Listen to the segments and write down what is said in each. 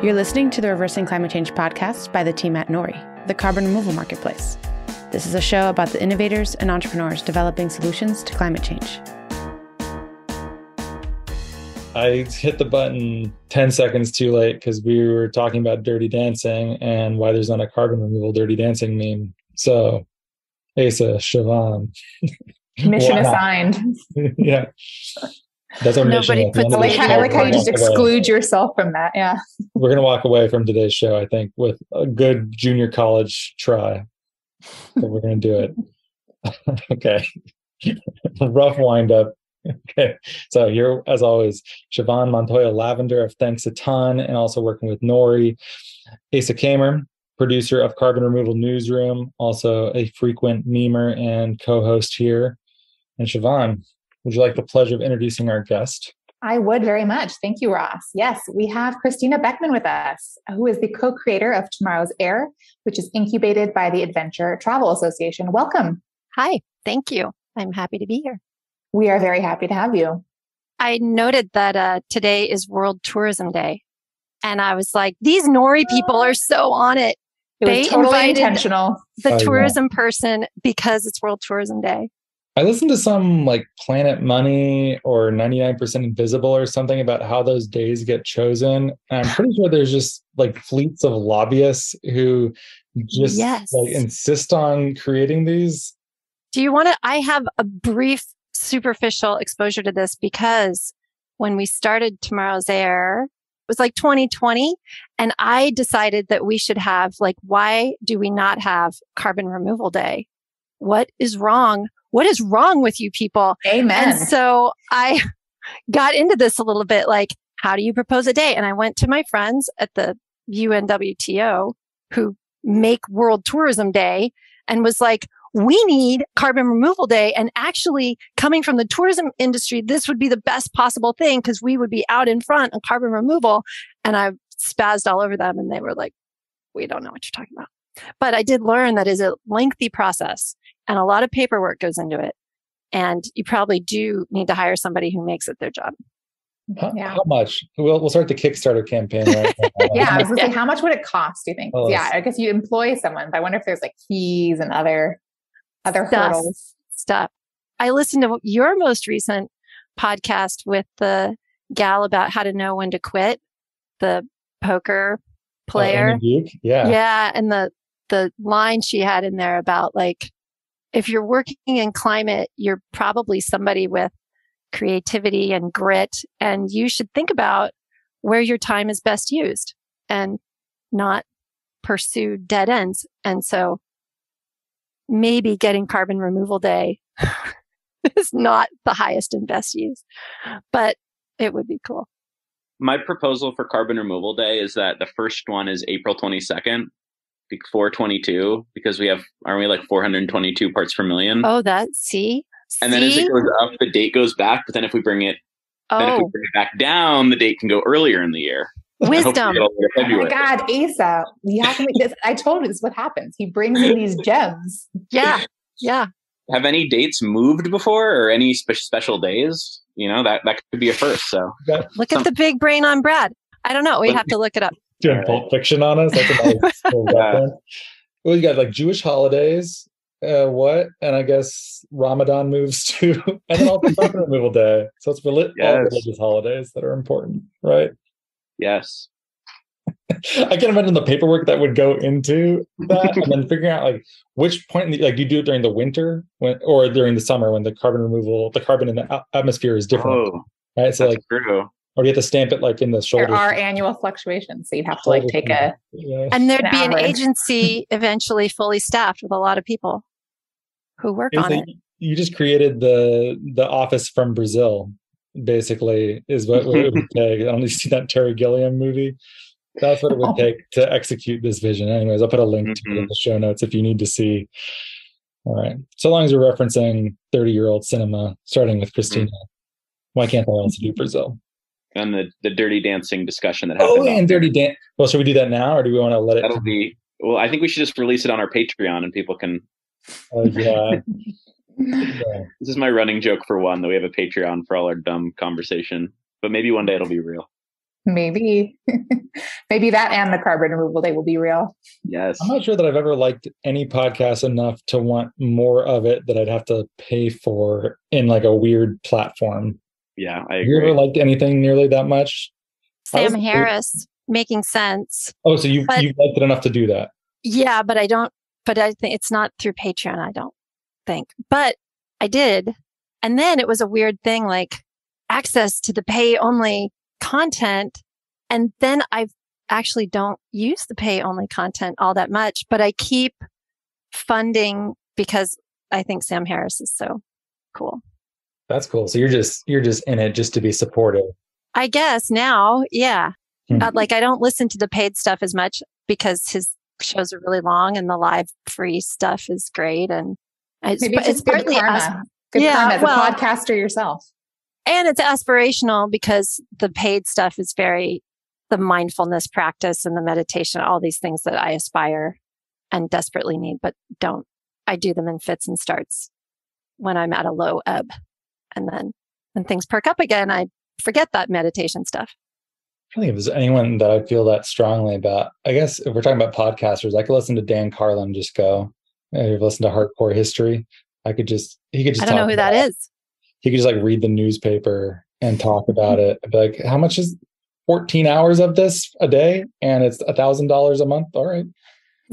You're listening to the Reversing Climate Change podcast by the team at Nori, the carbon removal marketplace. This is a show about the innovators and entrepreneurs developing solutions to climate change. I hit the button 10 seconds too late because we were talking about dirty dancing and why there's not a carbon removal dirty dancing meme. So, Asa, Siobhan. Mission assigned. yeah. That's our Nobody mission. puts I like, how, I like how you just Walk away. exclude yourself from that. Yeah. We're going to walk away from today's show, I think, with a good junior college try. But we're going to do it. okay. Rough wind up. Okay. So here, as always, Siobhan Montoya Lavender of Thanks a Ton, and also working with Nori. Asa Kamer, producer of Carbon Removal Newsroom, also a frequent memer and co-host here. And Siobhan, would you like the pleasure of introducing our guest? I would very much. Thank you, Ross. Yes, we have Christina Beckmann with us, who is the co creator of Tomorrow's Air, which is incubated by the Adventure Travel Association. Welcome. Hi, thank you. I'm happy to be here. We are very happy to have you. I noted that uh, today is World Tourism Day. And I was like, these Nori people are so on it. It was They totally invited- intentional. The yeah. tourism person because it's World Tourism Day. I listened to some like Planet Money or 99% Invisible or something about how those days get chosen. And I'm pretty sure there's just like fleets of lobbyists who just Yes. like insist on creating these. Do you want to? I have a brief, superficial exposure to this because when we started Tomorrow's Air, it was like 2020. And I decided that we should have, like, why do we not have Carbon Removal Day? What is wrong? What is wrong with you people? Amen. And so I got into this a little bit like, how do you propose a day? And I went to my friends at the UNWTO who make World Tourism Day and was like, we need carbon removal day. And actually coming from the tourism industry, this would be the best possible thing because we would be out in front on carbon removal. And I spazzed all over them and they were like, we don't know what you're talking about. But I did learn that is a lengthy process and a lot of paperwork goes into it. And you probably do need to hire somebody who makes it their job. How, Yeah. how much? We'll, we'll start the Kickstarter campaign right now. yeah, I was gonna say, how much would it cost? Do you think? Oh, yeah, I guess you employ someone, but I wonder if there's like fees and other other Stuff. hurdles. Stuff. I listened to your most recent podcast with the gal about how to know when to quit, the poker Oh, player. Annie Duke? Yeah. yeah. And the, the line she had in there about like, if you're working in climate, you're probably somebody with creativity and grit. And you should think about where your time is best used and not pursue dead ends. And so maybe getting carbon removal day is not the highest and best use, but it would be cool. my proposal for carbon removal day is that the first one is April 22nd, be- 422, because we have, aren't we like 422 parts per million? Oh, that, see? and then as it goes up, the date goes back. But then if we bring it, then if we oh, bring it back down, the date can go earlier in the year. Wisdom. Oh my God, Asa, you have to make this. I told you this is what happens. He brings in these gems. Yeah. Yeah. Have any dates moved before or any spe- special days? You know, that, that could be a first. So Look Some- at the big brain on Brad. I don't know. We have to look it up. Doing All Pulp Fiction on us. That's a nice Yeah. reference. Well, you got like Jewish holidays. Uh, what? And I guess Ramadan moves too. and then also Carbon Removal Day. So it's reli- all religious holidays that are important, right? yes. I can imagine the paperwork that would go into that, and then figuring out like which point, in the, like, do you do it during the winter when, or during the summer when the carbon removal, the carbon in the atmosphere is different, Oh, right? So that's like, true. Or do you have to stamp it like in the shoulder? There are annual fluctuations, so you'd have to like take a. yeah. And there'd An be an average. agency eventually fully staffed with a lot of people who work It's on like it. You just created the the office from Brazil, basically, is what, what it would take. I don't know if you see that Terry Gilliam movie. That's what it would oh. take to execute this vision. Anyways, I'll put a link to it in mm-hmm. the show notes if you need to see. All right. So long as you're referencing 30 year old cinema, starting with mm-hmm. Christina, why can't I also do Brazil? And the, the dirty dancing discussion that oh, happened. Oh, and Dirty Dan. Well, should we do that now or do we want to let it? That'll be, well, I think we should just release it on our Patreon and people can. Oh, yeah. yeah. This is my running joke for one that we have a Patreon for all our dumb conversation, but maybe one day it'll be real. Maybe, maybe that and the carbon removal day will be real. Yes. I'm not sure that I've ever liked any podcast enough to want more of it that I'd have to pay for in like a weird platform. Yeah, I Have you ever liked anything nearly that much? Sam was- Harris making sense. Oh, so you But- you liked it enough to do that? Yeah, but I don't, but I think it's not through Patreon. I don't think, but I did. And then it was a weird thing like access to the pay only content. And then I actually don't use the pay only content all that much, but I keep funding because I think Sam Harris is so cool. That's cool. So you're just you're just in it just to be supportive. I guess now, yeah. Hmm. Uh, like I don't listen to the paid stuff as much because his shows are really long and the live free stuff is great. And it's, Maybe it's, it's just good partly karma. as- good Yeah, karma as well- a podcaster yourself. and it's aspirational because the paid stuff is very the mindfulness practice and the meditation, all these things that I aspire and desperately need, but don't. I do them in fits and starts when I'm at a low ebb. And then when things perk up again, I forget that meditation stuff. I don't think if there's anyone that I feel that strongly about. I guess if we're talking about podcasters, I could listen to Dan Carlin just go. If listen to Hardcore History, I could just he could just. I don't know who that about- He could just like read the newspaper and talk mm-hmm. about it. I'd be like, how much is 14 hours of this a day? And it's a thousand dollars a month. All right,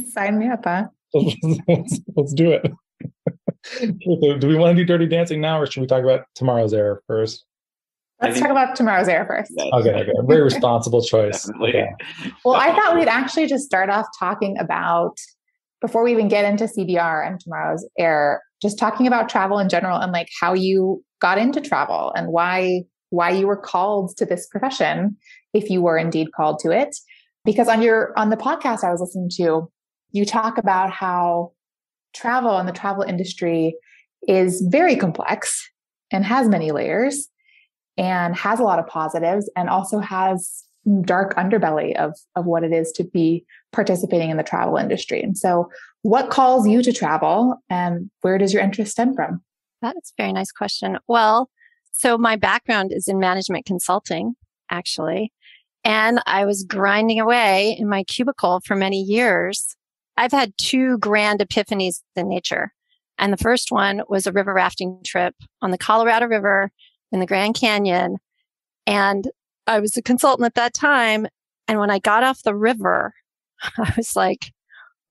Sign me up, huh? let's, let's do it. do we want to do Dirty Dancing now, or should we talk about tomorrow's air first? Let's think- talk about tomorrow's air first. Okay, okay, very responsible choice. Definitely. Okay. Well, I thought we'd actually just start off talking about before we even get into CDR and tomorrow's air, just talking about travel in general and like how you got into travel and why why you were called to this profession if you were indeed called to it. Because on your on the podcast I was listening to, you talk about how travel and the travel industry is very complex and has many layers and has a lot of positives and also has dark underbelly of of what it is to be participating in the travel industry. And so what calls you to travel and where does your interest stem from? That is a very nice question. Well, so my background is in management consulting, actually. And I was grinding away in my cubicle for many years. I've had two grand epiphanies in nature. And the first one was a river rafting trip on the Colorado River in the Grand Canyon. And I was a consultant at that time. And when I got off the river, I was like,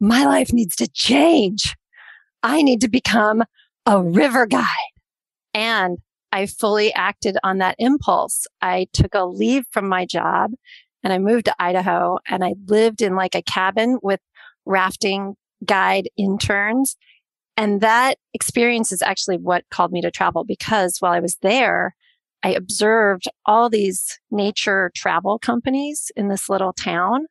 my life needs to change. I need to become a river guide. And I fully acted on that impulse. I took a leave from my job and I moved to Idaho and I lived in like a cabin with rafting guide interns. And that experience is actually what called me to travel because while I was there, I observed all these nature travel companies in this little town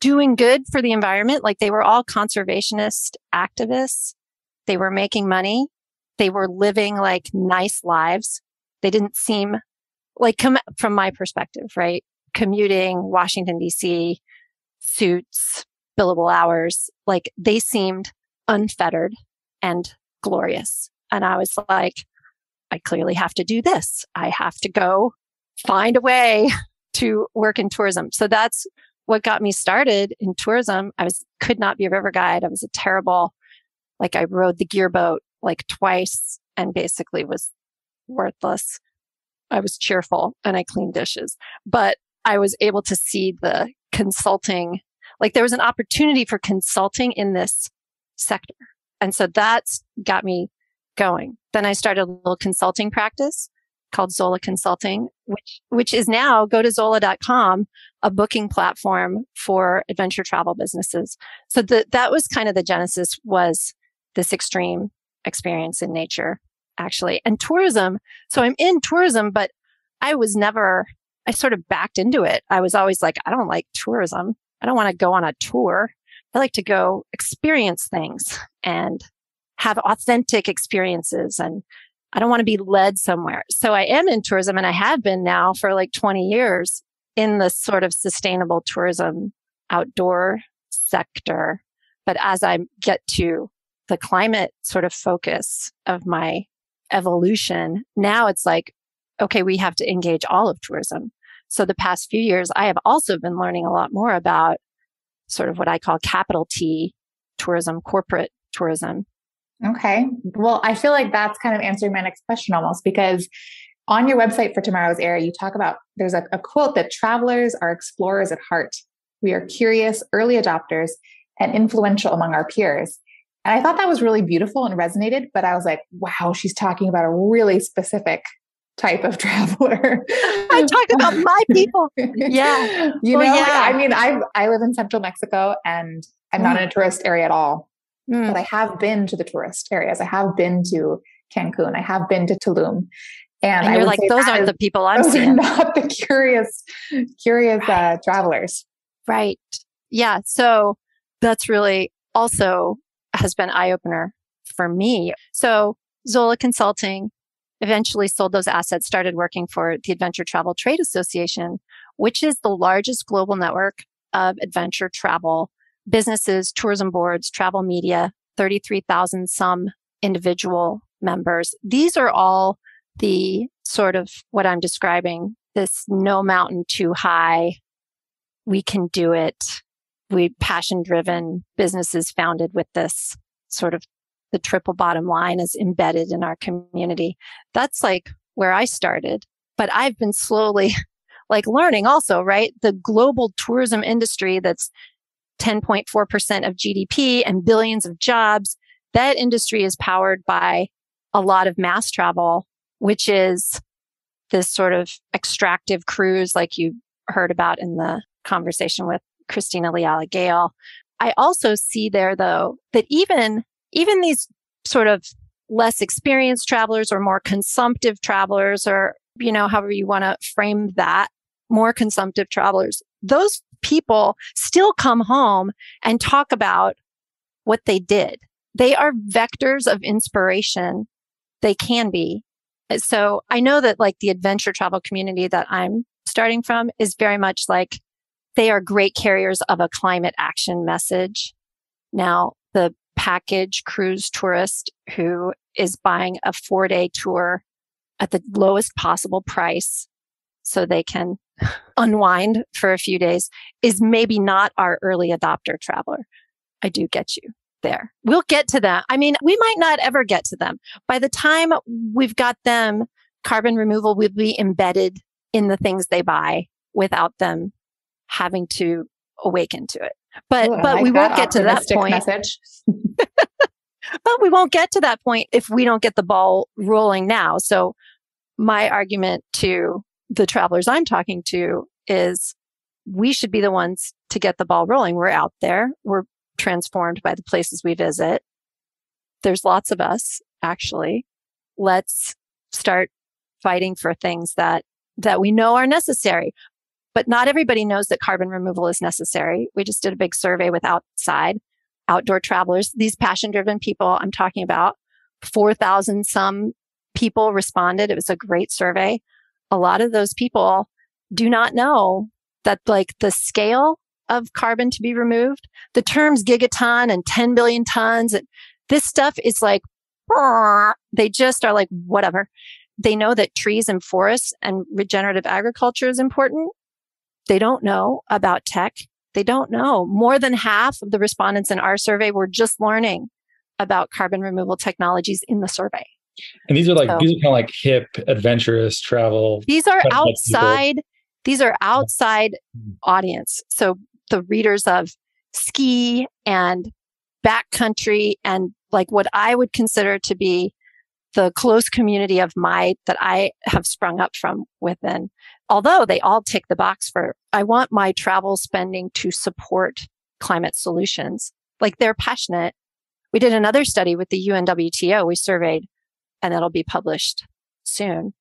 doing good for the environment. Like they were all conservationist activists. They were making money. They were living like nice lives. They didn't seem like come from my perspective, right? Commuting Washington DC, suits, billable hours, like they seemed unfettered and glorious. And I was like, I clearly have to do this. I have to go find a way to work in tourism. So that's what got me started in tourism. I was could not be a river guide. I was a terrible, like I rode the gearboat like twice and basically was worthless. I was cheerful and I cleaned dishes, but I was able to see the consulting, like there was an opportunity for consulting in this sector. And so that's got me going. Then I started a little consulting practice called Xola Consulting, which, which is now go to xola.com, a booking platform for adventure travel businesses. So the, that was kind of the genesis was this extreme experience in nature, actually, and tourism. So I'm in tourism, but I was never, I sort of backed into it. I was always like, I don't like tourism. I don't want to go on a tour. I like to go experience things and have authentic experiences and I don't want to be led somewhere. So I am in tourism and I have been now for like 20 years in the sort of sustainable tourism outdoor sector. But as I get to the climate sort of focus of my evolution, now it's like, okay, we have to engage all of tourism. So the past few years, I have also been learning a lot more about sort of what I call capital T tourism, corporate tourism. Okay. Well, I feel like that's kind of answering my next question almost because on your website for tomorrow's air, you talk about there's a, a quote that travelers are explorers at heart. We are curious, early adopters, and influential among our peers. And I thought that was really beautiful and resonated, but I was like, wow, she's talking about a really specific type of traveler. I talk about my people. Yeah. You well, know, yeah. Like, I mean, I I live in central Mexico and I'm mm. not in a tourist area at all. Mm. But I have been to the tourist areas. I have been to Cancun. I have been to Tulum. And, and you're like, those aren't the people I'm those seeing. Are not the curious, curious uh, right. uh, travelers. Right. Yeah. So that's really also has been eye opener for me. So Xola Consulting eventually sold those assets, started working for the Adventure Travel Trade Association, which is the largest global network of adventure travel businesses, tourism boards, travel media, 33,000 some individual members. These are all the sort of what I'm describing this no mountain too high. We can do it. We passion driven businesses founded with this sort of the triple bottom line is embedded in our community. That's like where I started, but I've been slowly like learning also, right? The global tourism industry that's 10.4% of GDP and billions of jobs. That industry is powered by a lot of mass travel, which is this sort of extractive cruise, like you heard about in the conversation with Christina Leala Gale. I also see there though that even, even these sort of less experienced travelers or more consumptive travelers or, you know, however you want to frame that, more consumptive travelers, those people still come home and talk about what they did. They are vectors of inspiration. They can be. So I know that like the adventure travel community that I'm starting from is very much like they are great carriers of a climate action message. Now, package cruise tourist who is buying a four day tour at the lowest possible price so they can unwind for a few days is maybe not our early adopter traveler. I do get you there. We'll get to them. I mean, we might not ever get to them. By the time we've got them, carbon removal will be embedded in the things they buy without them having to awaken to it. But Ooh, but like we won't get to that point. Message. but we won't get to that point if we don't get the ball rolling now. So my argument to the travelers I'm talking to is we should be the ones to get the ball rolling. We're out there. We're transformed by the places we visit. There's lots of us actually. Let's start fighting for things that, that we know are necessary. But not everybody knows that carbon removal is necessary. We just did a big survey with outside outdoor travelers. These passion driven people I'm talking about, 4,000 some people responded. It was a great survey a lot of those people do not know that like the scale of carbon to be removed, the terms gigaton and 10 billion tons and this stuff is like, they just are like, whatever. They know that trees and forests and regenerative agriculture is important. They don't know about tech. They don't know. More than half of the respondents in our survey were just learning about carbon removal technologies in the survey. And these are like so, these are kind of like hip, adventurous travel. These are outside. These are outside audience. So the readers of ski and backcountry and like what I would consider to be the close community of my that I have sprung up from within. Although they all tick the box for I want my travel spending to support climate solutions. Like they're passionate. We did another study with the UNWTO. We surveyed and that'll be published soon.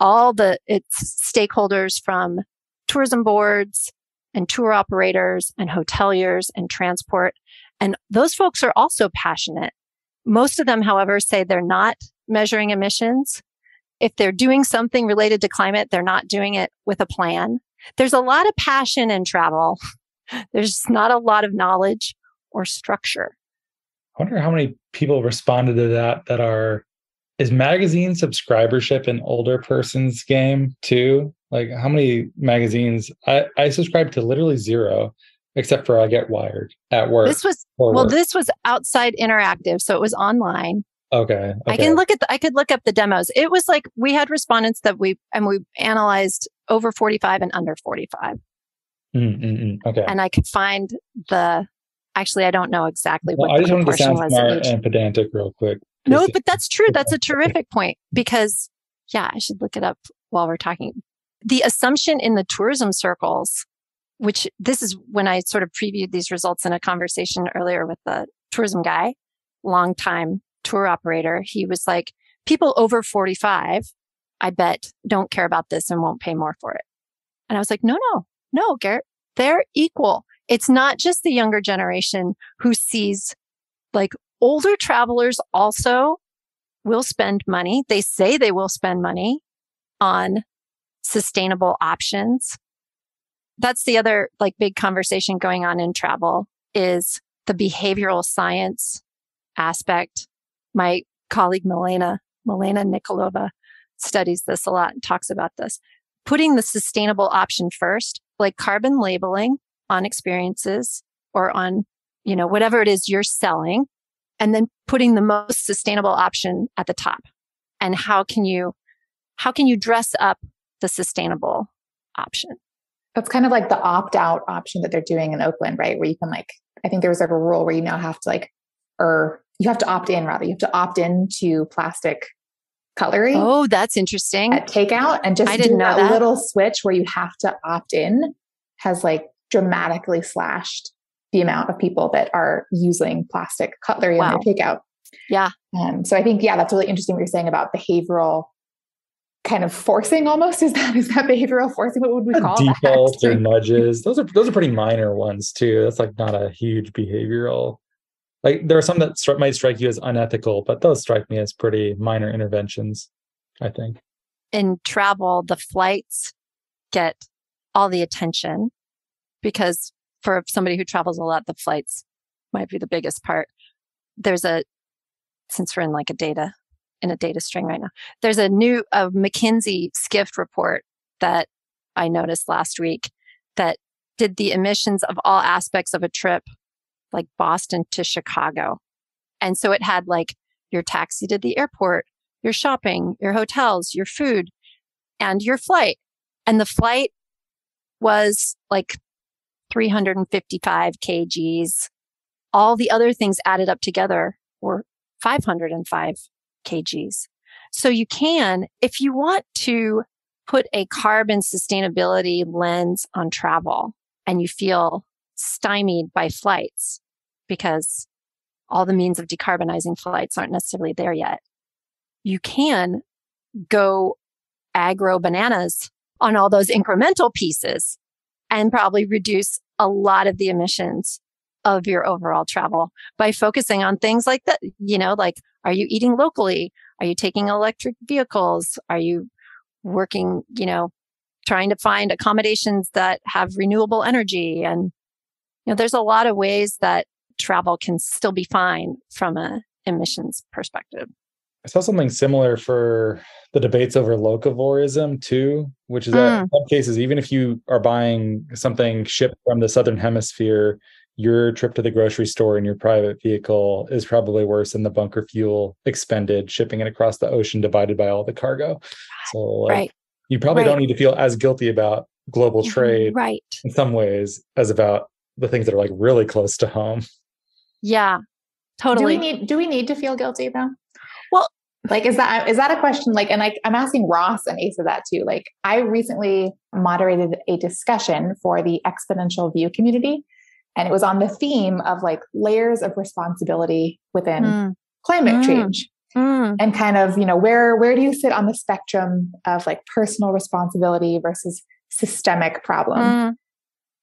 All the its stakeholders from tourism boards and tour operators and hoteliers and transport. And those folks are also passionate. Most of them, however, say they're not measuring emissions. If they're doing something related to climate, they're not doing it with a plan. There's a lot of passion in travel. There's not a lot of knowledge or structure. I wonder how many people responded to that that are is magazine subscribership an older person's game too? Like how many magazines? I I subscribe to literally zero, except for I get Wired at work. This was well, work. this was outside interactive, so it was online. Okay, I can look at the, I could look up the demos. It was like we had respondents that we and we analyzed over 45 and under 45. Mm, mm, mm. Okay. And I could find the actually I don't know exactly Well, what I just wanted to sound smart and pedantic real quick. No, but that's true. That's a terrific point because yeah, I should look it up while we're talking. The assumption in the tourism circles, which this is when I sort of previewed these results in a conversation earlier with the tourism guy, longtime tour operator. He was like, people over 45, I bet don't care about this and won't pay more for it. And I was like, no, no, no, Garrett, they're equal. It's not just the younger generation who sees like older travelers also will spend money. They say they will spend money on sustainable options. That's the other like big conversation going on in travel is the behavioral science aspect. My colleague Milena, Milena Nikolova studies this a lot and talks about this. Putting the sustainable option first, like carbon labeling on experiences or on, you know, whatever it is you're selling and then putting the most sustainable option at the top. And how can you, how can you dress up the sustainable option? That's kind of like the opt out option that they're doing in Oakland, right? Where you can like, I think there was like a rule where you now have to like, or you have to opt in rather, you have to opt in to plastic cutlery Oh, that's interesting. at takeout and just I didn't do know that, that. little switch where you have to opt in has like dramatically slashed the amount of people that are using plastic cutlery Wow. in their takeout. Yeah. Um, so I think, yeah, that's really interesting what you're saying about behavioral kind of forcing almost. Is that, is that behavioral forcing? What would we call that? defaults or nudges. Those are those are pretty minor ones too. That's like not a huge behavioral. Like there are some that might strike you as unethical, but those strike me as pretty minor interventions. I think. in travel, the flights get all the attention because for somebody who travels a lot, the flights might be the biggest part. There's a, since we're in like a data, in a data string right now, there's a new, a McKinsey Skift report that I noticed last week that did the emissions of all aspects of a trip, like Boston to Chicago. And so it had like your taxi to the airport, your shopping, your hotels, your food, and your flight. And the flight was like 355 kgs. All the other things added up together were 505 kgs. So you can, if you want to put a carbon sustainability lens on travel and you feel stymied by flights because all the means of decarbonizing flights aren't necessarily there yet, you can go agro bananas on all those incremental pieces and probably reduce a lot of the emissions of your overall travel by focusing on things like that. You know, like, are you eating locally? Are you taking electric vehicles? Are you working, you know, trying to find accommodations that have renewable energy? And, you know, there's a lot of ways that travel can still be fine from a emissions perspective. I saw something similar for the debates over locavorism too, which is that mm. in some cases, even if you are buying something shipped from the southern hemisphere, your trip to the grocery store in your private vehicle is probably worse than the bunker fuel expended shipping it across the ocean divided by all the cargo. So like, right. you probably Right. don't need to feel as guilty about global mm-hmm. trade Right. in some ways as about the things that are like really close to home. Yeah. totally. Do Totally. we need do we need to feel guilty though? Well- like is that is that a question like and like I'm asking Ross and Asa that too. Like I recently moderated a discussion for the exponential view community and it was on the theme of like layers of responsibility within Mm, climate Mm. change mm, and kind of, you know, where where do you sit on the spectrum of like personal responsibility versus systemic problem? mm.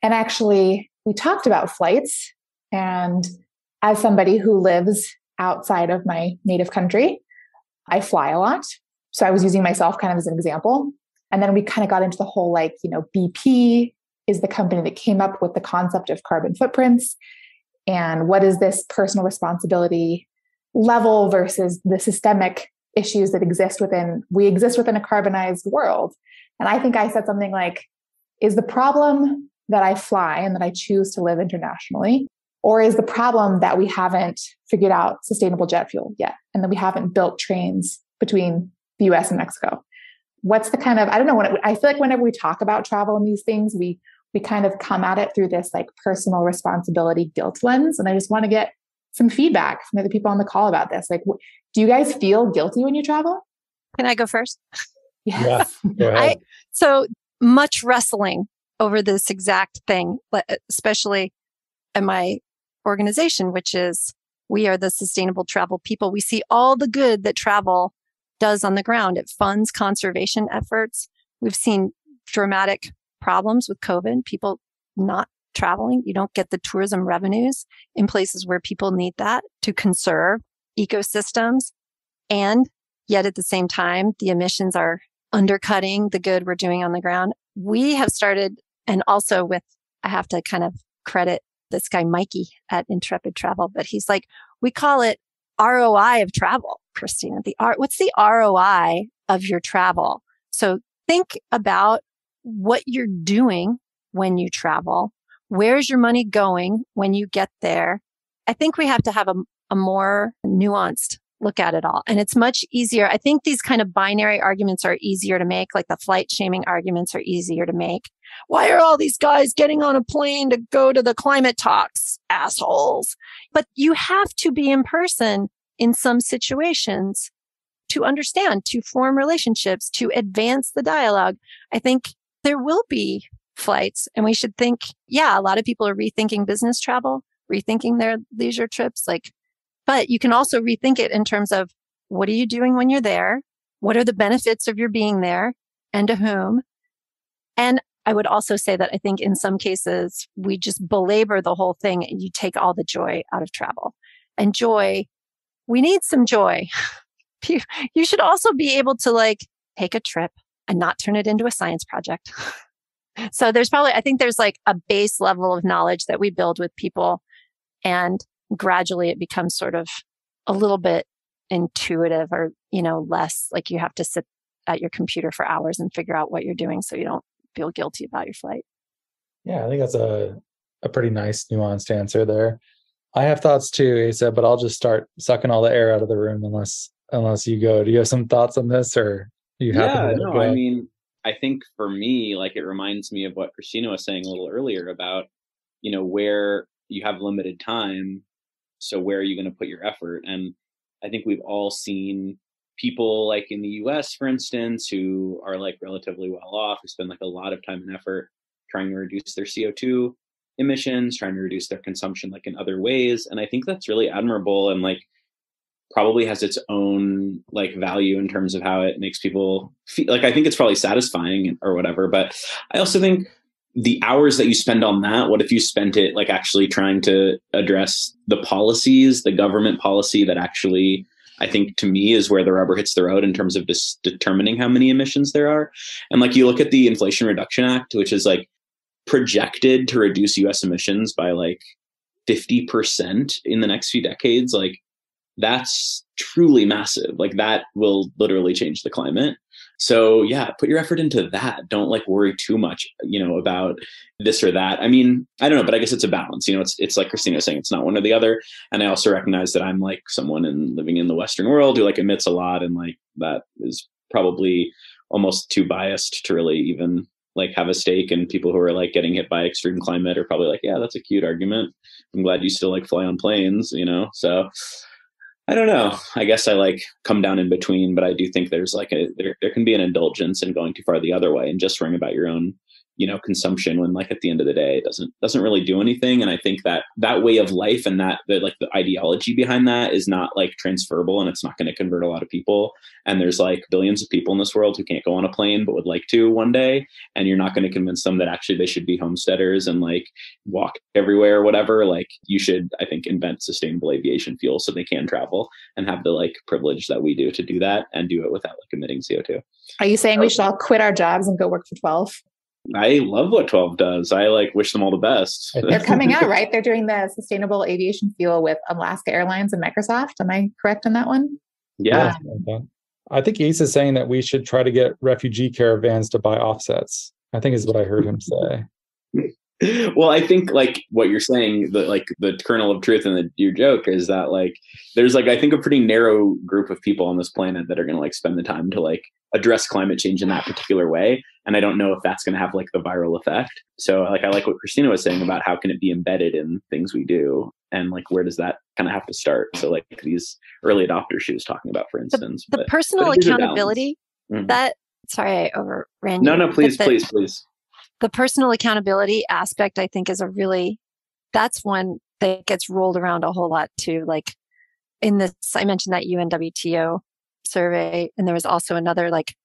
And actually, we talked about flights. And as somebody who lives outside of my native country, I fly a lot. So I was using myself kind of as an example. And then we kind of got into the whole like, you know, BP is the company that came up with the concept of carbon footprints. And what is this personal responsibility level versus the systemic issues that exist within, we exist within a carbonized world. And I think I said something like, is the problem that I fly and that I choose to live internationally? Or is the problem that we haven't figured out sustainable jet fuel yet and that we haven't built trains between the US and Mexico? What's the kind of, I don't know, when it, I feel like whenever we talk about travel and these things, we we kind of come at it through this like personal responsibility guilt lens. And I just want to get some feedback from other people on the call about this. Like, do you guys feel guilty when you travel? Can I go first? Yes. Yeah, I, so much wrestling over this exact thing, uh, especially in my organization, which is we are the sustainable travel people. We see all the good that travel does on the ground. It funds conservation efforts. We've seen dramatic problems with COVID, people not traveling. You don't get the tourism revenues in places where people need that to conserve ecosystems. And yet at the same time, the emissions are undercutting the good we're doing on the ground. We have started, and also with, I have to kind of credit this guy, Mikey at Intrepid Travel, but he's like, we call it ROI of travel, Christina. The R, what's the ROI of your travel? So think about what you're doing when you travel. Where's your money going when you get there? I think we have to have a, a more nuanced look at it all. And it's much easier. I think these kind of binary arguments are easier to make, like the flight shaming arguments are easier to make. Why are all these guys getting on a plane to go to the climate talks? Assholes. But you have to be in person in some situations to understand, to form relationships, to advance the dialogue. I think there will be flights and we should think, yeah, a lot of people are rethinking business travel, rethinking their leisure trips. Like, but you can also rethink it in terms of what are you doing when you're there? What are the benefits of your being there and to whom? And I would also say that I think in some cases we just belabor the whole thing and you take all the joy out of travel. And joy, we need some joy. you should also be able to like take a trip, and not turn it into a science project. so there's probably, I think there's like a base level of knowledge that we build with people and gradually it becomes sort of a little bit intuitive or, you know, less like you have to sit at your computer for hours and figure out what you're doing so you don't feel guilty about your flight. Yeah, I think that's a, a pretty nice nuanced answer there. I have thoughts too, Asa, but I'll just start sucking all the air out of the room unless unless you go. Do you have some thoughts on this or you have yeah, no, I mean, I think for me, like it reminds me of what Christina was saying a little earlier about, you know, where you have limited time. So where are you going to put your effort? And I think we've all seen people like in the US, for instance, who are like relatively well off, who spend like a lot of time and effort trying to reduce their CO2 emissions, trying to reduce their consumption like in other ways. And I think that's really admirable. And like probably has its own like value in terms of how it makes people feel like I think it's probably satisfying or whatever. But I also think the hours that you spend on that, what if you spent it like actually trying to address the policies, the government policy that actually I think to me is where the rubber hits the road in terms of just determining how many emissions there are. And like you look at the Inflation Reduction Act, which is like projected to reduce US emissions by like 50% in the next few decades, like that's truly massive. Like that will literally change the climate. So yeah, put your effort into that. Don't like worry too much, you know, about this or that. I mean, I don't know, but I guess it's a balance. You know, it's it's like Christina was saying, it's not one or the other. And I also recognize that I'm like someone in living in the Western world who like emits a lot, and like that is probably almost too biased to really even like have a stake. And people who are like getting hit by extreme climate are probably like, yeah, that's a cute argument. I'm glad you still like fly on planes, you know. So I don't know. I guess I like come down in between, but I do think there's like a there there can be an indulgence in going too far the other way and just worrying about your own you know consumption when like at the end of the day it doesn't doesn't really do anything. And i think that that way of life and that the like the ideology behind that is not like transferable and it's not going to convert a lot of people. And there's like billions of people in this world who can't go on a plane but would like to one day. And you're not going to convince them that actually they should be homesteaders and like walk everywhere or whatever. Like you should i think invent sustainable aviation fuel so they can travel and have the like privilege that we do to do that and do it without like emitting co2 are you saying we should all quit our jobs and go work for 12 I love what 12 does. I like wish them all the best. They're coming out, right? They're doing the sustainable aviation fuel with Alaska Airlines and Microsoft. Am I correct on that one? Yeah. yeah. I think he's saying that we should try to get refugee caravans to buy offsets. I think is what I heard him say. well, I think like what you're saying, the like the kernel of truth in the, your joke is that like there's like I think a pretty narrow group of people on this planet that are going to like spend the time to like address climate change in that particular way, and I don't know if that's going to have like the viral effect. So like I like what Christina was saying about how can it be embedded in things we do, and like where does that kind of have to start? So like these early adopters she was talking about, for instance, the, the but, personal but accountability mm-hmm. that sorry I overran. No, no, please, the, please, please the personal accountability aspect, I think, is a really, that's one that gets rolled around a whole lot too. Like in this, I mentioned that UNWTO survey, and there was also another like,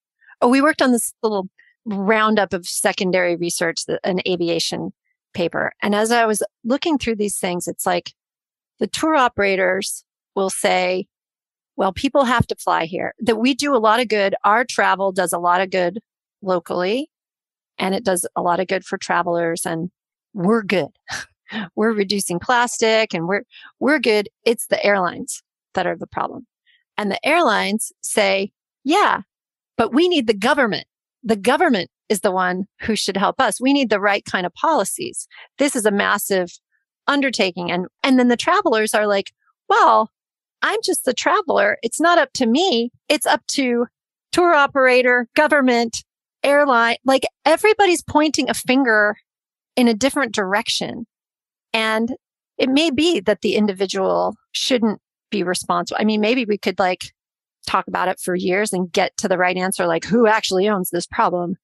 oh, we worked on this little roundup of secondary research, an aviation paper. And as I was looking through these things, it's like the tour operators will say, well, people have to fly here, that we do a lot of good. Our travel does a lot of good locally and it does a lot of good for travelers and we're good. we're reducing plastic and we're, we're good. It's the airlines that are the problem. And the airlines say, yeah, but we need the government. The government is the one who should help us. We need the right kind of policies. This is a massive undertaking. And, and then the travelers are like, well, I'm just the traveler. It's not up to me. It's up to tour operator, government, airline, like everybody's pointing a finger in a different direction. And it may be that the individual shouldn't be responsible. I mean, maybe we could like talk about it for years and get to the right answer, like who actually owns this problem.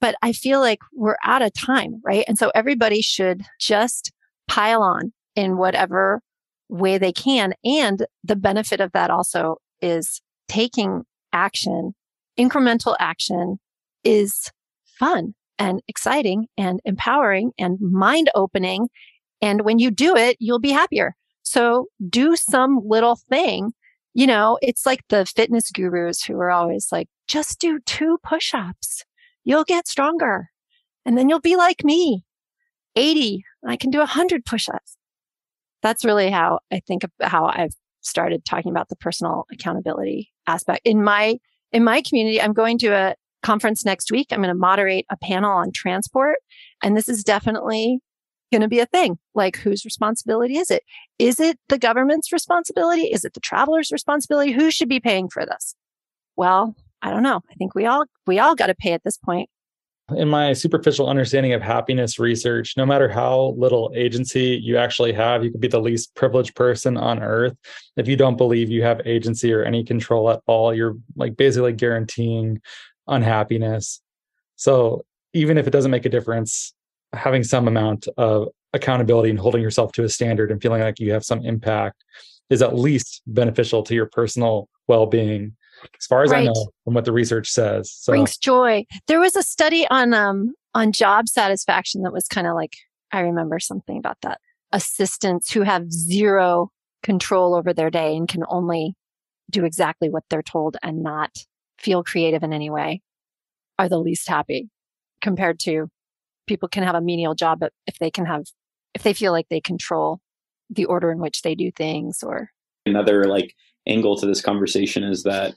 But I feel like we're out of time, right? And so everybody should just pile on in whatever way they can. And the benefit of that also is taking action, incremental action is fun and exciting and empowering and mind opening. And when you do it, you'll be happier. So do some little thing. You know, it's like the fitness gurus who are always like, just do two push ups. You'll get stronger. And then you'll be like me, 80. I can do 100 push ups. That's really how I think of how I've started talking about the personal accountability aspect. In my, in my community, I'm going to a, conference next week. I'm going to moderate a panel on transport. And this is definitely going to be a thing. Like, whose responsibility is it? Is it the government's responsibility? Is it the traveler's responsibility? Who should be paying for this? Well, I don't know. I think we all, we all got to pay at this point. In my superficial understanding of happiness research, no matter how little agency you actually have, you could be the least privileged person on earth. If you don't believe you have agency or any control at all, you're like basically guaranteeing unhappiness. So even if it doesn't make a difference, having some amount of accountability and holding yourself to a standard and feeling like you have some impact is at least beneficial to your personal well-being as far as right. i know from what the research says so brings joy there was a study on um on job satisfaction that was kind of like i remember something about that assistants who have zero control over their day and can only do exactly what they're told and not feel creative in any way are the least happy compared to people can have a menial job, but if they can have, if they feel like they control the order in which they do things or. Another like angle to this conversation is that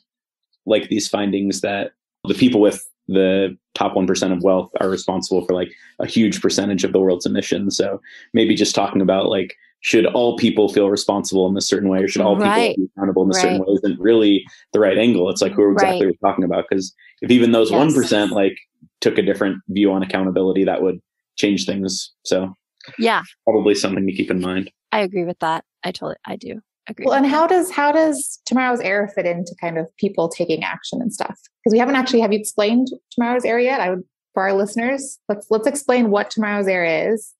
like these findings that the people with the top 1% of wealth are responsible for like a huge percentage of the world's emissions. So maybe just talking about like should all people feel responsible in a certain way or should all right. people be accountable in a right. certain way isn't really the right angle. It's like who exactly right. we're talking about. Because if even those one like took a different view on accountability, that would change things. So yeah, probably something to keep in mind. I agree with that. I totally I do agree. Well, and how does how does tomorrow's air fit into kind of people taking action and stuff? Because we haven't actually have you explained tomorrow's air yet? I would for our listeners, let's let's explain what tomorrow's air is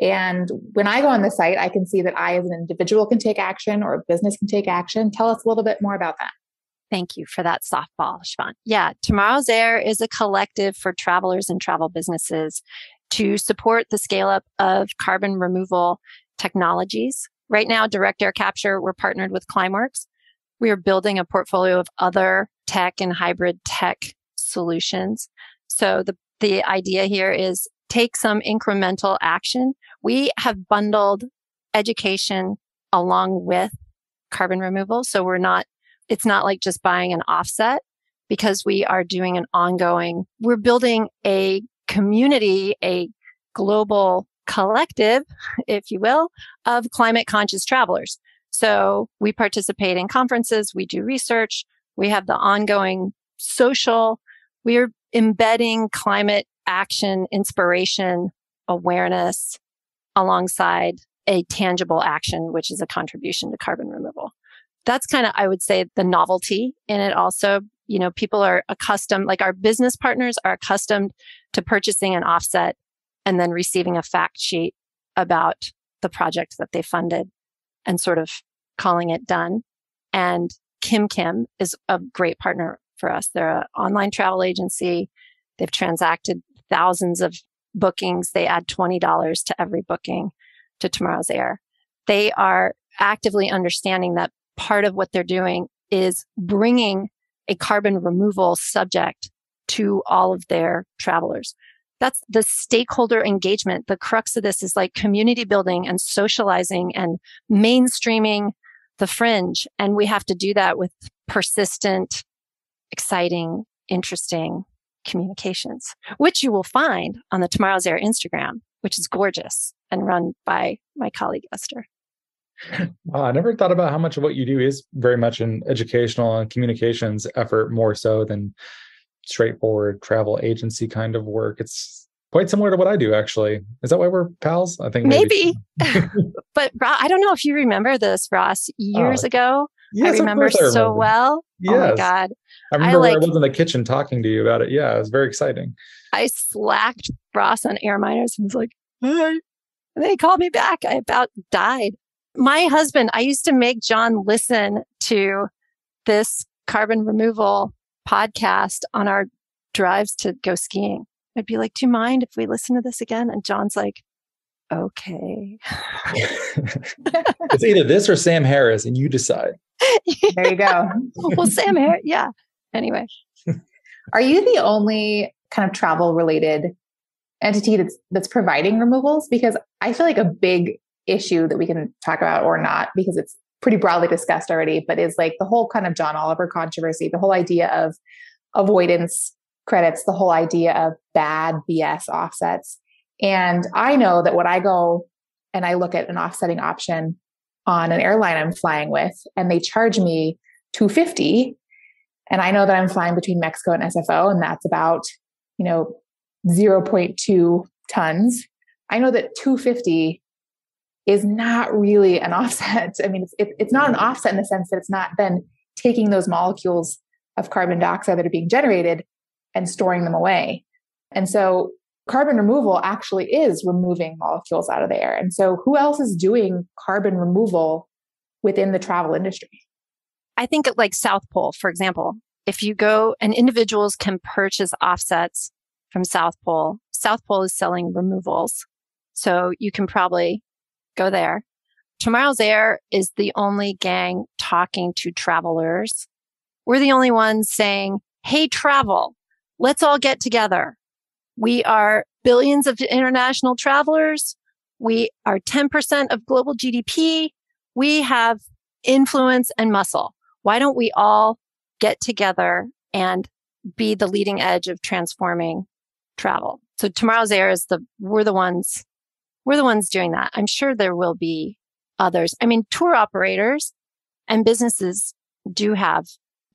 and when I go on the site, I can see that I, as an individual, can take action or a business can take action. Tell us a little bit more about that. Thank you for that softball, Siobhan. Yeah, Tomorrow's Air is a collective for travelers and travel businesses to support the scale up of carbon removal technologies. Right now, direct air capture, we're partnered with Climeworks. We are building a portfolio of other tech and hybrid tech solutions. So the, the idea here is take some incremental action. We have bundled education along with carbon removal. So we're not, it's not like just buying an offset. because we are doing an ongoing, we're building a community, a global collective, if you will, of climate conscious travelers. So we participate in conferences, we do research, we have the ongoing social, we are embedding climate action, inspiration, awareness alongside a tangible action, which is a contribution to carbon removal. That's kind of, I would say, the novelty in it also. You know, people are accustomed, like our business partners are accustomed to purchasing an offset and then receiving a fact sheet about the project that they funded and sort of calling it done. And Kim Kim is a great partner for us. They're an online travel agency. They've transacted thousands of bookings. They add $20 to every booking to tomorrow's air. They are actively understanding that part of what they're doing is bringing a carbon removal subject to all of their travelers. That's the stakeholder engagement. The crux of this is like community building and socializing and mainstreaming the fringe. And we have to do that with persistent, exciting, interesting communications, which you will find on the Tomorrow's Air Instagram, which is gorgeous and run by my colleague Esther. Wow, I never thought about how much of what you do is very much an educational and communications effort more so than straightforward travel agency kind of work. It's quite similar to what I do, actually. Is that why we're pals? I think maybe. maybe. but I don't know if you remember this, Ross. Years oh, ago, yes, I, remember I remember so well. Yes. Oh my god! I remember I, like, I was in the kitchen talking to you about it. Yeah, it was very exciting. I slacked Ross on Air Miners and was like, "Hey," and then he called me back. I about died. My husband, I used to make John listen to this carbon removal podcast on our drives to go skiing. I'd be like, do you mind if we listen to this again? And John's like, okay. it's either this or Sam Harris, and you decide. There you go. well, Sam Harris, yeah. Anyway. Are you the only kind of travel related entity that's that's providing removals? Because I feel like a big issue that we can talk about or not, because it's pretty broadly discussed already, but is like the whole kind of John Oliver controversy, the whole idea of avoidance credits, the whole idea of bad BS offsets. And I know that when I go and I look at an offsetting option on an airline I'm flying with, and they charge me 250, and I know that I'm flying between Mexico and SFO, and that's about, you know, 0.2 tons. I know that 250 is not really an offset. I mean, it's, it, it's not an mm-hmm. offset in the sense that it's not then taking those molecules of carbon dioxide that are being generated and storing them away. And so carbon removal actually is removing molecules out of the air. And so who else is doing carbon removal within the travel industry? I think like South Pole, for example, if you go and individuals can purchase offsets from South Pole, South Pole is selling removals. So you can probably go there. Tomorrow's Air is the only gang talking to travelers. We're the only ones saying, Hey, travel, let's all get together. We are billions of international travelers. We are 10% of global GDP. We have influence and muscle. Why don't we all get together and be the leading edge of transforming travel? So tomorrow's air is the, we're the ones, we're the ones doing that. I'm sure there will be others. I mean, tour operators and businesses do have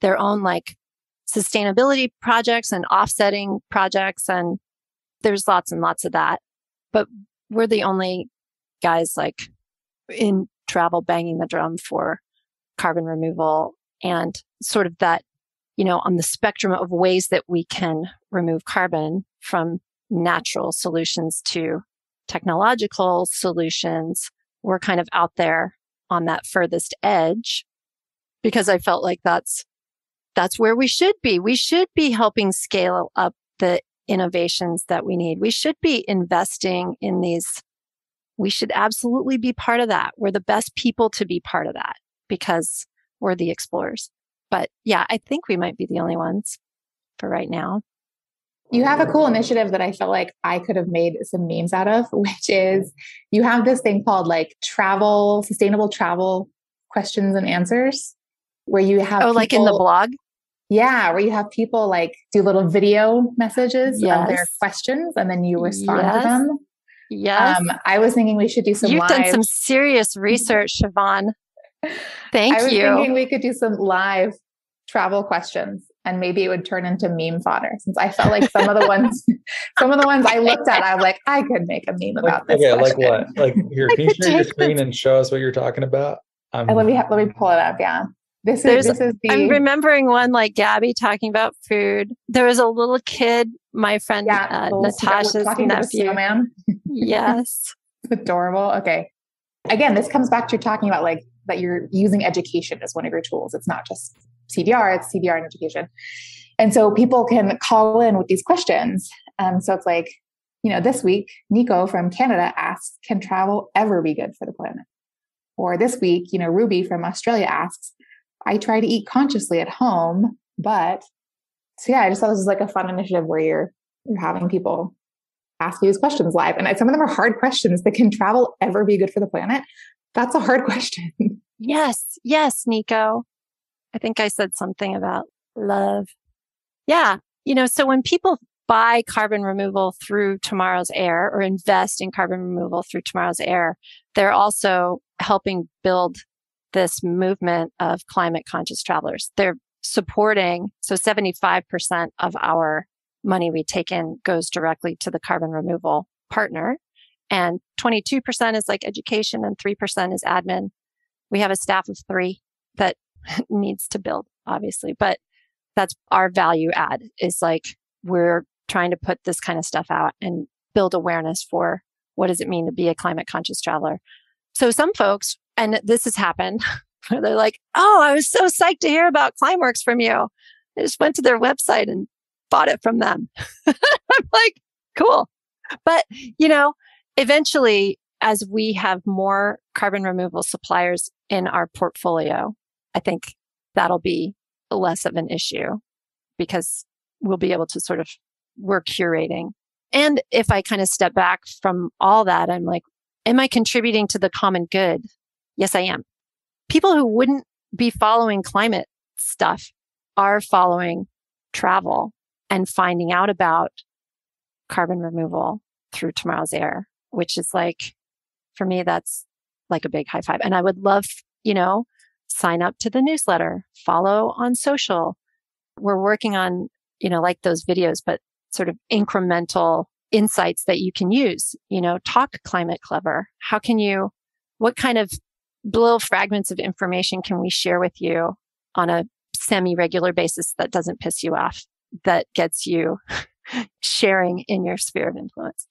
their own like sustainability projects and offsetting projects. And there's lots and lots of that. But we're the only guys like in travel banging the drum for carbon removal and sort of that, you know, on the spectrum of ways that we can remove carbon from natural solutions to technological solutions. We're kind of out there on that furthest edge because I felt like that's that's where we should be. We should be helping scale up the innovations that we need. We should be investing in these. We should absolutely be part of that. We're the best people to be part of that because we're the explorers. But yeah, I think we might be the only ones for right now. You have a cool initiative that I felt like I could have made some memes out of, which is you have this thing called like travel, sustainable travel questions and answers, where you have. Oh, people, like in the blog? Yeah, where you have people like do little video messages Yes. of their questions and then you respond Yes. to them. Yes. Um, I was thinking we should do some You've live. done some serious research, Siobhan. Thank I was you. thinking we could do some live travel questions and maybe it would turn into meme fodder since I felt like some of the ones some of the ones I looked at, I was like, I could make a meme Like, about this. okay, like what? Like here, I can you share your screen and show us what you're talking about? Um, And let me let me pull it up. Yeah. This is this is the I'm remembering one like Gabby talking about food. There was a little kid, my friend yeah, uh, Natasha's talking the nephew. snowman. Yes. adorable. Okay. Again, this comes back to talking about like that you're using education as one of your tools. It's not just CDR, it's CDR and education. And so people can call in with these questions. Um, so it's like, you know, this week, Nico from Canada asks, can travel ever be good for the planet? Or this week, you know, Ruby from Australia asks, I try to eat consciously at home, but so yeah, I just thought this was like a fun initiative where you're you're having people ask you these questions live. And some of them are hard questions. That can travel ever be good for the planet? That's a hard question. Yes. Yes, Nico. I think I said something about love. Yeah. You know, so when people buy carbon removal through tomorrow's air or invest in carbon removal through tomorrow's air, they're also helping build this movement of climate conscious travelers. They're supporting, so 75% of our money we take in goes directly to the carbon removal partner. And 22% is like education and 3% is admin. We have a staff of three that needs to build, obviously, but that's our value add is like we're trying to put this kind of stuff out and build awareness for what does it mean to be a climate conscious traveler. So some folks, and this has happened, where they're like, Oh, I was so psyched to hear about Climeworks from you. I just went to their website and bought it from them. I'm like, cool. But, you know, eventually, as we have more carbon removal suppliers in our portfolio, I think that'll be less of an issue because we'll be able to sort of, we're curating. And if I kind of step back from all that, I'm like, am I contributing to the common good? Yes, I am. People who wouldn't be following climate stuff are following travel and finding out about carbon removal through tomorrow's air, which is like, for me, that's like a big high five. And I would love, you know, sign up to the newsletter, follow on social. We're working on, you know, like those videos, but sort of incremental insights that you can use, you know, talk climate clever. How can you, what kind of little fragments of information can we share with you on a semi regular basis that doesn't piss you off, that gets you sharing in your sphere of influence?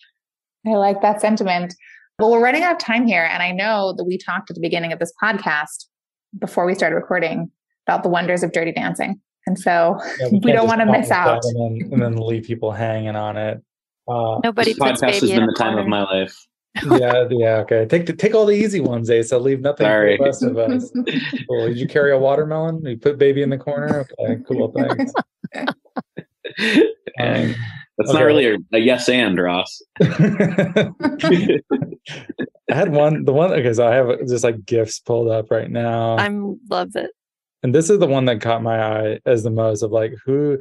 I like that sentiment. Well, we're running out of time here. And I know that we talked at the beginning of this podcast before we started recording about the wonders of dirty dancing. And so Yeah, we can't don't wanna miss out. and then, and then leave people hanging on it. Uh, Nobody this podcast has baby in been the time of my life. yeah, yeah, okay. Take the, take all the easy ones, Asa. Leave nothing Sorry. for the rest of us. Cool. Did you carry a watermelon? You put baby in the corner? Okay, cool. Thanks. Um, That's okay. not really a, a yes and Ross. I had one, the one, okay, so I have just like gifts pulled up right now. I'm love it. and this is the one that caught my eye as the most of like who,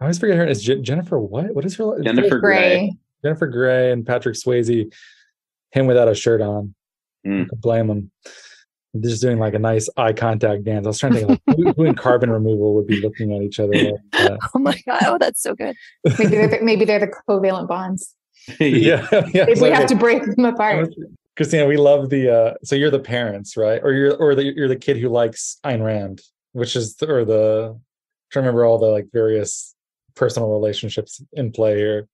I always forget her. Is Je- Jennifer what? What is her? Jennifer like Grey. Jennifer Grey and Patrick Swayze, him without a shirt on. Mm. Blame him. Just doing like a nice eye contact dance. I was trying to think like, who, who in carbon removal would be looking at each other like that. Oh my God. Oh, that's so good. maybe, they're the, maybe they're the covalent bonds. yeah, yeah. Maybe we exactly. have to break them apart. Christina, we love the uh so you're the parents, right? Or you're or the, you're the kid who likes Ayn Rand, which is or the I'm to remember all the like various personal relationships in play here.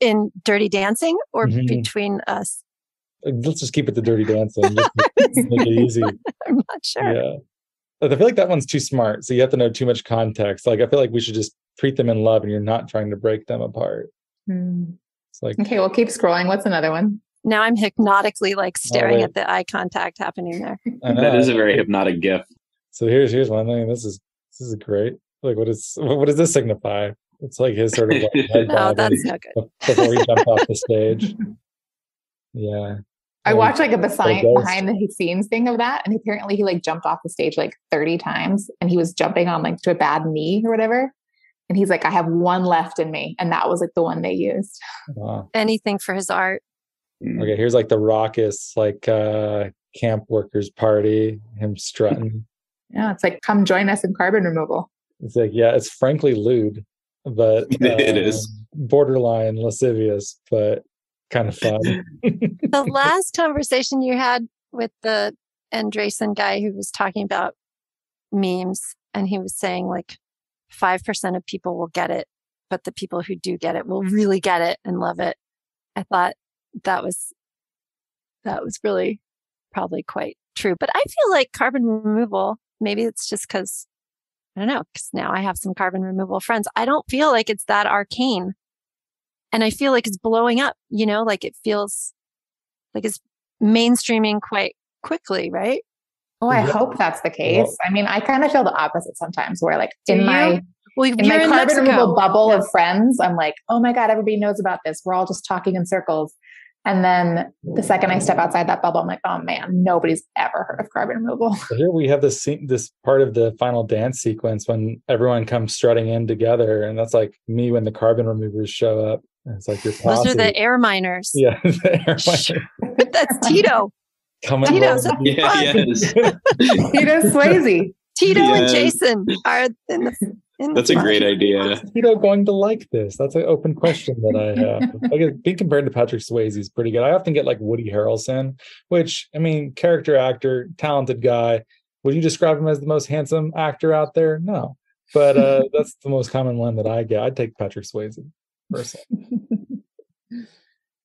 In Dirty Dancing or Mhm. between us? Let's just keep it to dirty dancing. Just make make it easy. I'm not sure. Yeah. But I feel like that one's too smart. So you have to know too much context. Like I feel like we should just treat them in love and you're not trying to break them apart. Hmm. It's like Okay, we'll keep scrolling. What's another one? Now I'm hypnotically like staring wait. at the eye contact happening there. That is a very hypnotic gift. So here's here's one thing. This is this is great. Like what is what does this signify? It's like his sort of like head No, bobbing that's no good. before he jumped off the stage. Yeah. I watched like a behind does. behind the scenes thing of that, and apparently he like jumped off the stage like 30 times, and he was jumping on like to a bad knee or whatever. And he's like, I have one left in me, and that was like the one they used. Wow. Anything for his art. Mm. Okay, here's like the raucous like uh camp workers party, him strutting. Yeah, it's like come join us in carbon removal. It's like, yeah, it's frankly lewd, but It uh, is. borderline lascivious, but kind of fun. The last conversation you had with the Andresen guy who was talking about memes, and he was saying like 5% of people will get it, but the people who do get it will really get it and love it. I thought that was, that was really probably quite true. But I feel like carbon removal, maybe it's just because I don't know, because now I have some carbon removal friends. I don't feel like it's that arcane. And I feel like it's blowing up, you know, like it feels like it's mainstreaming quite quickly, right? Oh, I Yeah. hope that's the case. I mean, I kind of feel the opposite sometimes, where like Do in you? my Well, in my in carbon Mexico. removal bubble of friends, I'm like, oh my god, everybody knows about this. We're all just talking in circles. And then the second I step outside that bubble, I'm like, oh man, nobody's ever heard of carbon removal. So here we have this scene, this part of the final dance sequence when everyone comes strutting in together, and that's like me when the carbon removers show up. And it's like your Those are the air miners. yeah, the air Shh. miner That's Tito. coming. Tito's rolling. Yeah, yes. Tito Swayze. Tito and Jason are in the. In the That's a front. great idea. Is Tito going to like this? That's an open question that I have. like being compared to Patrick Swayze is pretty good. I often get like Woody Harrelson, which I mean, character actor, talented guy. Would you describe him as the most handsome actor out there? No, but uh, that's the most common one that I get. I'd take Patrick Swayze personally.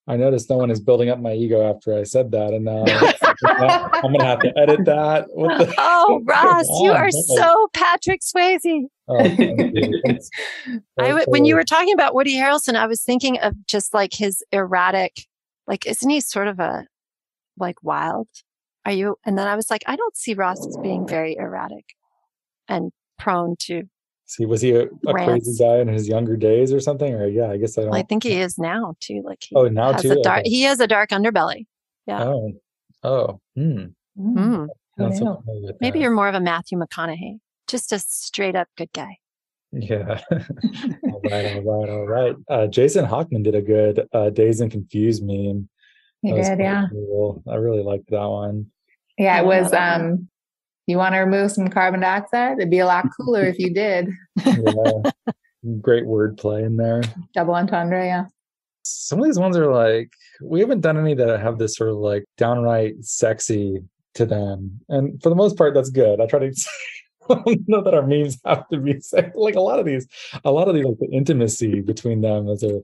I noticed no one is building up my ego after I said that, and now I'm gonna have to edit that. The? Oh, Ross, you are so Patrick Swayze. Oh, you. I w- that's, when you were talking about Woody Harrelson, I was thinking of just like his erratic, like, isn't he sort of a like wild? Are you? And then I was like, I don't see Ross as being very erratic and prone to. See, was he a, a crazy guy in his younger days or something? Or yeah, I guess I don't. I think he is now too. Like he Oh, now has too? a dark. Okay. He has a dark underbelly. yeah. Oh, oh, hmm. Mm, Mm. who Not so knew? familiar with Maybe you're more of a Matthew McConaughey, just a straight up good guy. Yeah. all right, all right, all right. Uh, Jason Hockman did a good uh, "Dazed and Confused" meme. He did, yeah. cool. I really liked that one. Yeah, it was um you want to remove some carbon dioxide? It'd be a lot cooler if you did. Yeah. Great wordplay in there. Double entendre, yeah. Some of these ones are like we haven't done any that have this sort of like downright sexy to them, and for the most part, that's good. I try to. Know that our memes have to be sex- like a lot of these. A lot of these like the intimacy between them as they're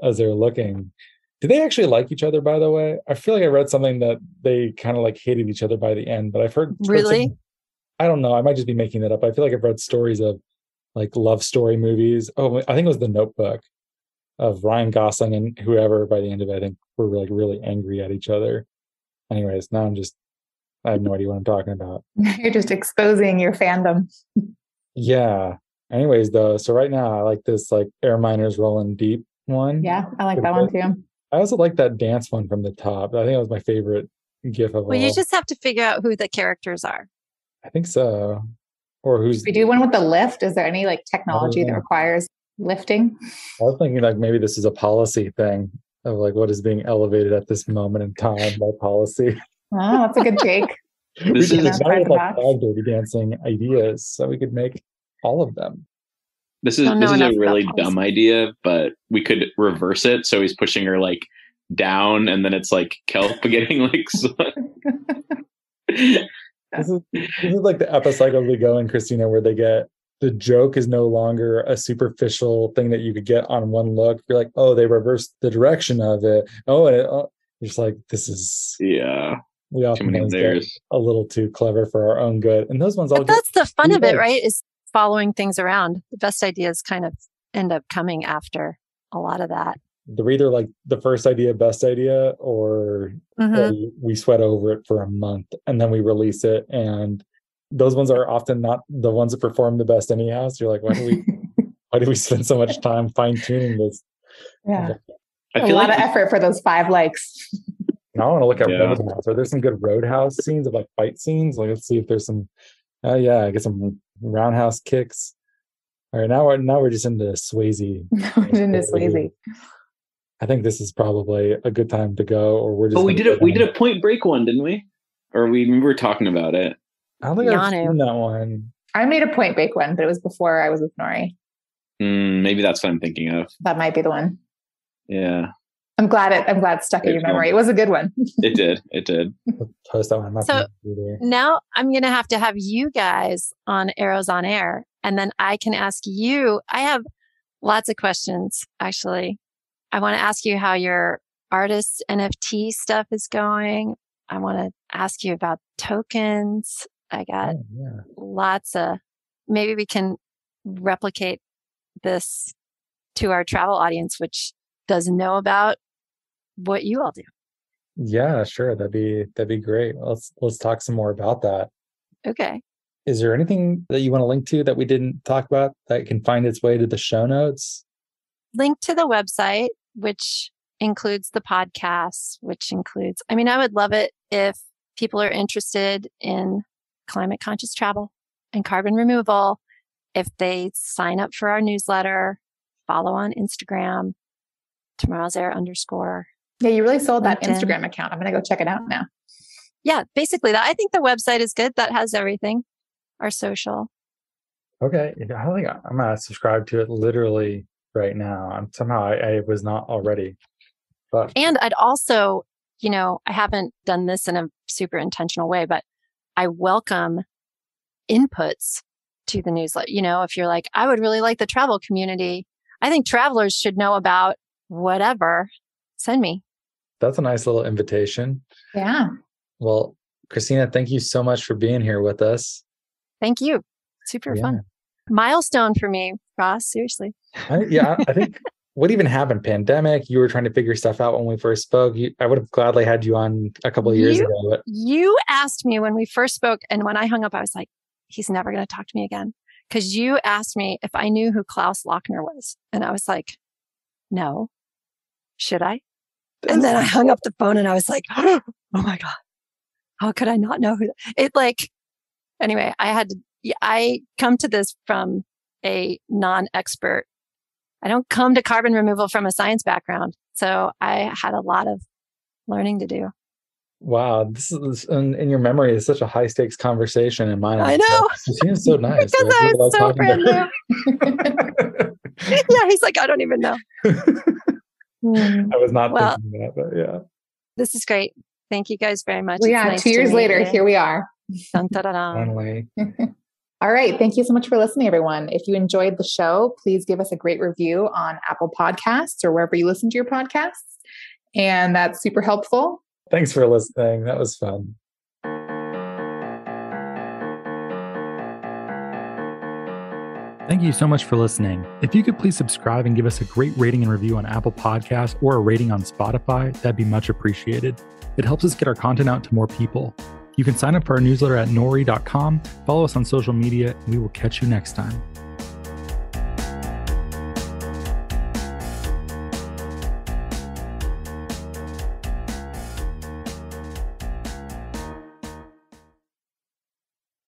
as they're looking. Do they actually like each other? By the way, I feel like I read something that they kind of like hated each other by the end, but I've heard Really? some- I don't know. I might just be making that up. I feel like I've read stories of like love story movies. Oh, I think it was The Notebook of Ryan Gosling and whoever. By the end of it, I think were like really angry at each other. Anyways, now I'm just I have no idea what I'm talking about. You're just exposing your fandom. Yeah. Anyways, though, so right now I like this like Air Miners Rolling Deep one. Yeah, I like that one too. I also like that dance one from the top. I think that was my favorite gif of Well, all. you just have to figure out who the characters are. I think so. Or who's We do one with the lift. Is there any like technology that oh. requires lifting? I was thinking like maybe this is a policy thing of like what is being elevated at this moment in time by policy. Oh, that's a good take. we This could is- now have, like Outside the five dirty dancing ideas, so we could make all of them. This is this is a really dumb idea, but we could reverse it. So he's pushing her like down, and then it's like kelp getting like. This is this is like the epicycle we go in Christina, where they get the joke is no longer a superficial thing that you could get on one look. You're like, oh, they reversed the direction of it. Oh, and it, oh. you're just like, this is yeah, we too often get a little too clever for our own good, and those ones all But get that's the fun of it, right? Is following things around. The best ideas kind of end up coming after a lot of that. they're either like the first idea, best idea, or Mhm. we- we sweat over it for a month and then we release it and those ones are often not the ones that perform the best anyhow so you're like why do we why do we spend so much time fine-tuning this yeah. I A feel lot like of effort for those five likes. I want to look at Yeah. Roadhouse. Are there some good Roadhouse scenes of like fight scenes? Like, let's see if there's some. Oh yeah, I get some roundhouse kicks. All right, now we're now we're just into Swayze. into Swayze. I think this is probably a good time to go, or we're just. But we did a go we down- did a Point Break one, didn't we? Or we, we were talking about it. I don't think I've seen that one. I made a Point Break one, but it was before I was with Nori. Mm, maybe that's what I'm thinking of. That might be the one. Yeah, I'm glad it. I'm glad it stuck in your It's not- memory. It was a good one. it did. It did. Post that one. I'm So- gonna do there. Now I'm going to have to have you guys on Arrows on Air, and then I can ask you. I have lots of questions, actually. I want to ask you how your artist NFT stuff is going. I want to ask you about tokens. I got Oh, yeah. lots of, maybe we can replicate this to our travel audience, which doesn't know about what you all do. Yeah, sure. That'd be that'd be great. Let's let's talk some more about that. Okay. Is there anything that you want to link to that we didn't talk about that can find its way to the show notes? link to the website, which includes the podcast, which includes, I mean, I would love it if people are interested in climate conscious travel and carbon removal. If they sign up for our newsletter, follow on Instagram, tomorrow's air underscore. Yeah, you really sold that LinkedIn. Instagram account. I'm gonna go check it out now. Yeah, basically that. I think the website is good. That has everything. Our social. Okay. I think I'm gonna subscribe to it literally right now. I'm somehow I, I was not already. But And I'd also, you know, I haven't done this in a super intentional way, but I welcome inputs to the newsletter. You know, if you're like, I would really like the travel community, I think travelers should know about whatever, send me. That's a nice little invitation. Yeah. Well, Christina, thank you so much for being here with us. Thank you. Super Yeah. fun. Milestone for me, Ross. Seriously. I, yeah, I think what even happened? Pandemic. You were trying to figure stuff out when we first spoke. You, I would have gladly had you on a couple of years You- ago, but You asked me when we first spoke, and when I hung up, I was like, he's never going to talk to me again. Because you asked me if I knew who Klaus Lackner was. And I was like, no. Should I? And then I hung up the phone and I was like, oh my God. How could I not know who that- it like anyway, I had to I come to this from a non-expert. I don't come to carbon removal from a science background. So I had a lot of learning to do. wow, this is in, in your memory is such a high stakes conversation. And mine, I know. Christina's so nice. because I was so brand new. yeah, he's like, I don't even know. Hmm. I was not Well- thinking that, but yeah. This is great. Thank you guys very much. Well, yeah, nice two years later, you. here we are. Dun. Finally. All right. Thank you so much for listening, everyone. If you enjoyed the show, please give us a great review on Apple Podcasts or wherever you listen to your podcasts. And that's super helpful. Thanks for listening. That was fun. Thank you so much for listening. If you could please subscribe and give us a great rating and review on Apple Podcasts or a rating on Spotify, that'd be much appreciated. It helps us get our content out to more people. You can sign up for our newsletter at nori.com, follow us on social media, and we will catch you next time.